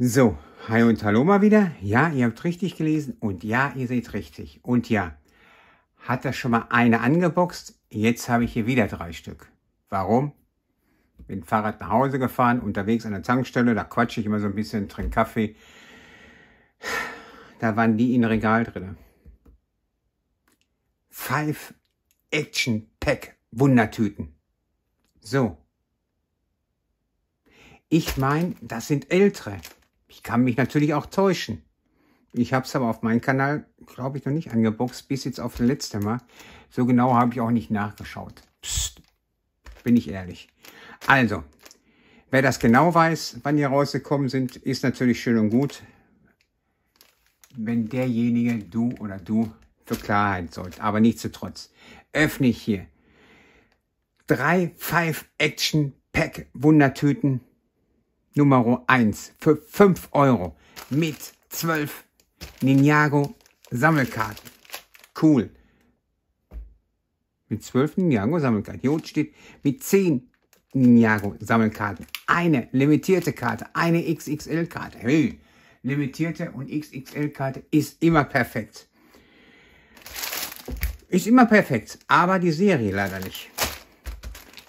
So, hi und hallo mal wieder. Ja, ihr habt richtig gelesen und ja, ihr seht richtig. Und ja, hat das schon mal eine angeboxt? Jetzt habe ich hier wieder drei Stück. Warum? Bin Fahrrad nach Hause gefahren, unterwegs an der Tankstelle, da quatsche ich immer so ein bisschen, trinke Kaffee. Da waren die in Regal drin. Five Action Pack Wundertüten. So. Ich meine, das sind ältere. Ich kann mich natürlich auch täuschen. Ich habe es aber auf meinem Kanal, glaube ich, noch nicht angeboxt, bis jetzt auf das letzte Mal. So genau habe ich auch nicht nachgeschaut. Psst, bin ich ehrlich. Also, wer das genau weiß, wann die rausgekommen sind, ist natürlich schön und gut. Wenn derjenige, du oder du, für Klarheit sorgt. Aber nichtsdestotrotz, öffne ich hier drei Five Action Pack Wundertüten Nummer 1 für 5 Euro mit 12 Ninjago Sammelkarten. Cool. Mit 12 Ninjago Sammelkarten. Hier unten steht mit 10 Ninjago Sammelkarten. Eine limitierte Karte, eine XXL Karte. Hey, limitierte und XXL Karte ist immer perfekt. Ist immer perfekt, aber die Serie leider nicht.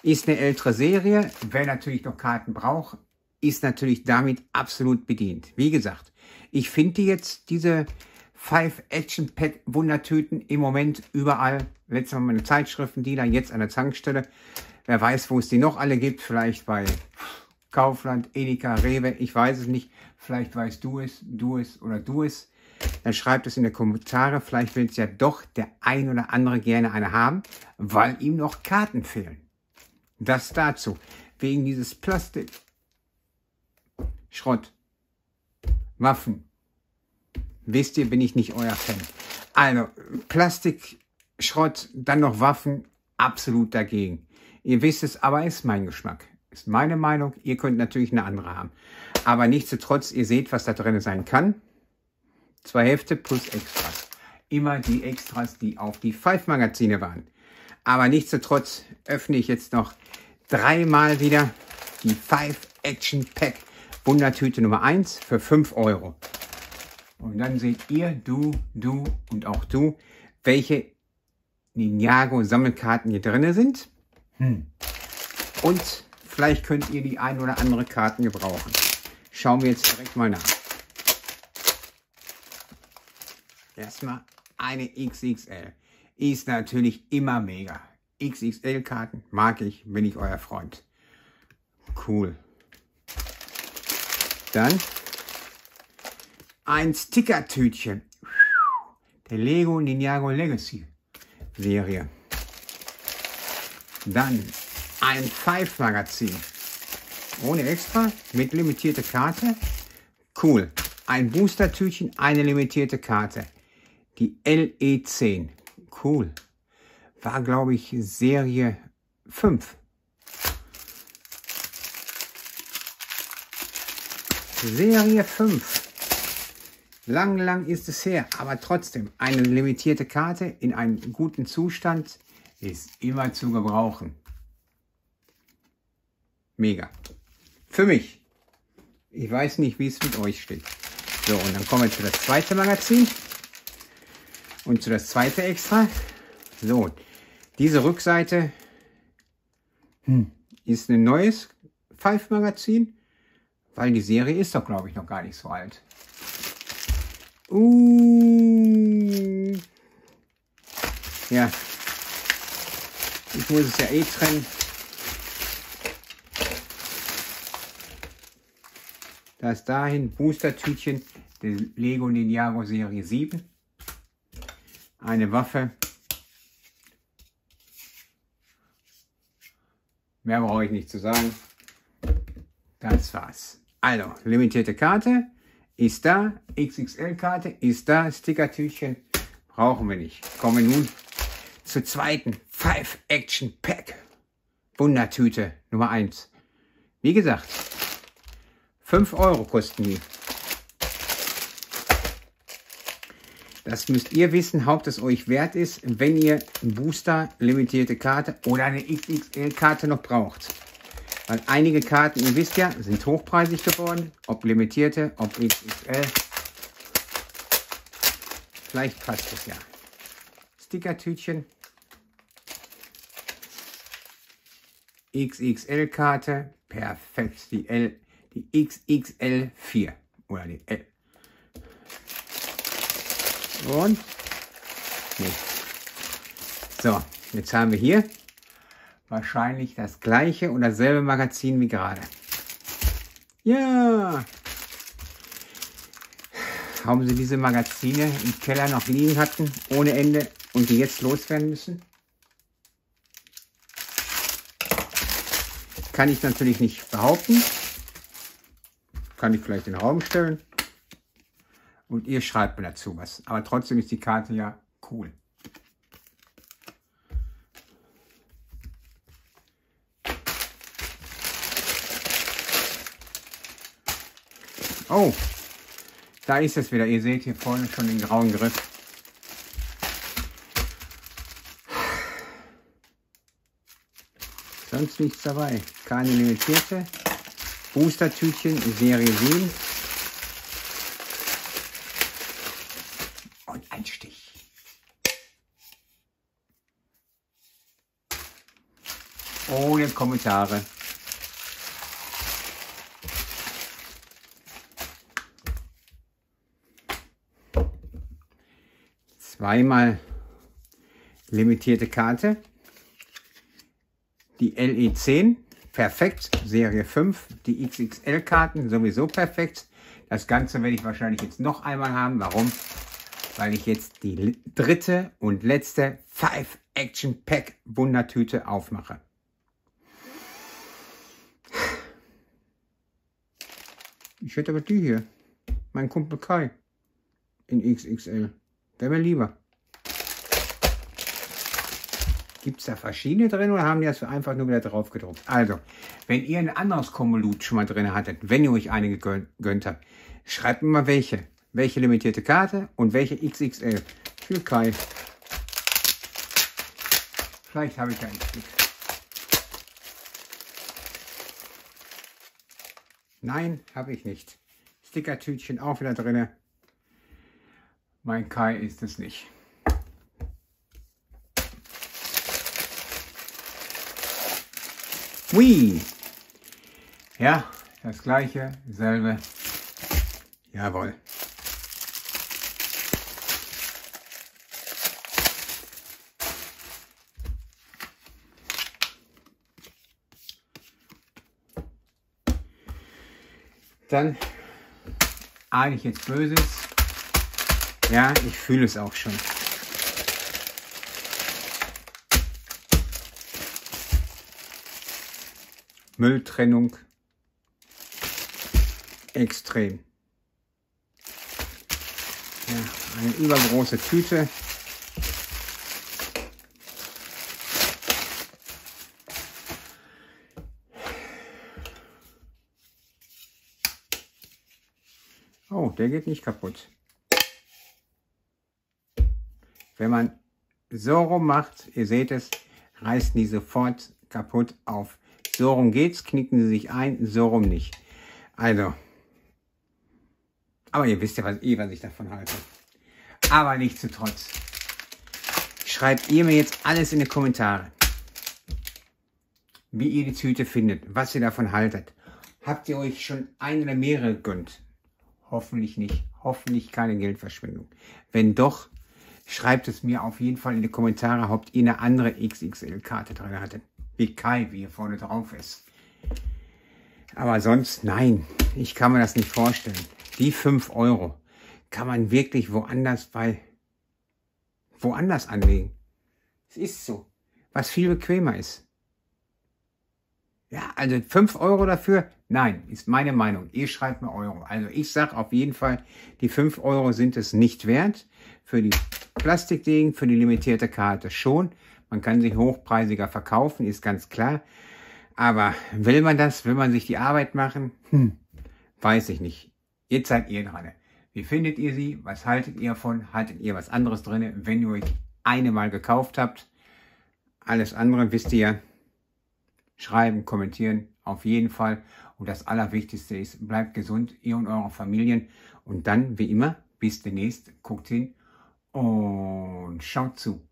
Ist eine ältere Serie. Wer natürlich noch Karten braucht, ist natürlich damit absolut bedient. Wie gesagt, ich finde jetzt diese Five Action Pack Wundertüten im Moment überall. Letztes Mal meine Zeitschriften, die da jetzt an der Tankstelle. Wer weiß, wo es die noch alle gibt. Vielleicht bei Kaufland, Edeka, Rewe. Ich weiß es nicht. Vielleicht weißt du es, du es oder du es. Dann schreibt es in die Kommentare. Vielleicht will es ja doch der ein oder andere gerne eine haben, weil ihm noch Karten fehlen. Das dazu. Wegen dieses Plastik. Schrott. Waffen. Wisst ihr, bin ich nicht euer Fan. Also, Plastik, Schrott, dann noch Waffen, absolut dagegen. Ihr wisst es, aber ist mein Geschmack. Ist meine Meinung. Ihr könnt natürlich eine andere haben. Aber nichtsdestotrotz, ihr seht, was da drin sein kann. Zwei Hefte plus Extras. Immer die Extras, die auf die Five-Magazine waren. Aber nichtsdestotrotz öffne ich jetzt noch dreimal wieder die Five Action Pack Wundertüte Nummer 1 für 5 Euro. Und dann seht ihr, du, du und auch du, welche Ninjago Sammelkarten hier drin sind. Hm. Und vielleicht könnt ihr die ein oder andere Karten gebrauchen. Schauen wir jetzt direkt mal nach. Erstmal eine XXL. Ist natürlich immer mega. XXL-Karten mag ich, bin ich euer Freund. Cool. Dann ein Stickertütchen. Der Lego Ninjago Legacy Serie. Dann ein Five Magazin. Ohne extra, mit limitierte Karte. Cool. Ein Booster-Tütchen, eine limitierte Karte. Die LE10. Cool. War, glaube ich, Serie 5. Serie 5. Lang, lang ist es her, aber trotzdem eine limitierte Karte in einem guten Zustand ist immer zu gebrauchen. Mega. Für mich. Ich weiß nicht, wie es mit euch steht. So, und dann kommen wir zu das zweite Magazin. Und zu das zweite Extra. So, diese Rückseite hm, ist ein neues Five Magazin. Weil die Serie ist doch, glaube ich, noch gar nicht so alt. Uh. Ja. Ich muss es ja eh trennen. Das dahin Booster-Tütchen der Lego Ninjago Serie 7. Eine Waffe. Mehr brauche ich nicht zu sagen. Das war's. Also, limitierte Karte ist da, XXL-Karte ist da, Stickertütchen brauchen wir nicht. Kommen wir nun zur zweiten Five Action Pack. Wundertüte Nummer 1. Wie gesagt, 5 Euro kosten die. Das müsst ihr wissen, Haupt es euch wert ist, wenn ihr einen Booster, limitierte Karte oder eine XXL-Karte noch braucht. Weil einige Karten, ihr wisst ja, sind hochpreisig geworden. Ob limitierte, ob XXL. Vielleicht passt es ja. Stickertütchen. XXL-Karte. Perfekt. Die L, die XXL 4. Oder die L. Und. Nee. So, jetzt haben wir hier wahrscheinlich das gleiche und dasselbe Magazin wie gerade. Ja! Haben sie diese Magazine im Keller noch liegen hatten, ohne Ende, und die jetzt loswerden müssen? Kann ich natürlich nicht behaupten. Kann ich vielleicht in den Raum stellen. Und ihr schreibt mir dazu was. Aber trotzdem ist die Karte ja cool. Oh, da ist es wieder. Ihr seht hier vorne schon den grauen Griff. Sonst nichts dabei. Keine limitierte. Booster-Tütchen, Serie 7. Und ein Stich. Ohne Kommentare. Zweimal limitierte Karte die LE10, perfekt, Serie 5, die XXL-Karten sowieso perfekt. Das Ganze werde ich wahrscheinlich jetzt noch einmal haben. Warum? Weil ich jetzt die dritte und letzte 5 Action Pack Wundertüte aufmache. Ich hätte aber die hier. Mein Kumpel Kai. In XXL. Wäre mir lieber. Gibt es da verschiedene drin oder haben die das einfach nur wieder drauf gedruckt? Also, wenn ihr ein anderes Konvolut schon mal drin hattet, wenn ihr euch eine gegönnt habt, schreibt mir mal welche. Welche limitierte Karte und welche XXL. Für Kai. Vielleicht habe ich ja einen Klick. Nein, habe ich nicht. Stickertütchen auch wieder drin. Mein Kai ist es nicht. Hui. Ja, das gleiche, selbe. Jawohl. Dann ahne jetzt Böses. Ja, ich fühle es auch schon. Mülltrennung extrem. Ja, eine übergroße Tüte. Oh, der geht nicht kaputt. Wenn man so rum macht, ihr seht es, reißt die sofort kaputt auf. So rum geht's, knicken sie sich ein, so rum nicht. Also, aber ihr wisst ja was, eh, was ich davon halte. Aber nichtsdestotrotz, schreibt ihr mir jetzt alles in die Kommentare, wie ihr die Tüte findet, was ihr davon haltet. Habt ihr euch schon ein oder mehrere gegönnt? Hoffentlich nicht. Hoffentlich keine Geldverschwendung. Wenn doch, schreibt es mir auf jeden Fall in die Kommentare, ob ihr eine andere XXL-Karte drin hattet wie Kai, wie hier vorne drauf ist. Aber sonst, nein, ich kann mir das nicht vorstellen. Die 5 Euro kann man wirklich woanders bei, woanders anlegen. Es ist so, was viel bequemer ist. Ja, also 5 Euro dafür? Nein, ist meine Meinung. Ihr schreibt mir Euro. Also ich sag auf jeden Fall, die 5 Euro sind es nicht wert. Für die Plastikdegen, für die limitierte Karte schon. Man kann sich hochpreisiger verkaufen, ist ganz klar. Aber will man das? Will man sich die Arbeit machen? Hm, weiß ich nicht. Jetzt seid ihr dran. Wie findet ihr sie? Was haltet ihr davon? Haltet ihr was anderes drin, wenn ihr euch eine mal gekauft habt? Alles andere wisst ihr schreiben, kommentieren, auf jeden Fall. Und das Allerwichtigste ist, bleibt gesund, ihr und eure Familien. Und dann, wie immer, bis demnächst, guckt hin und schaut zu.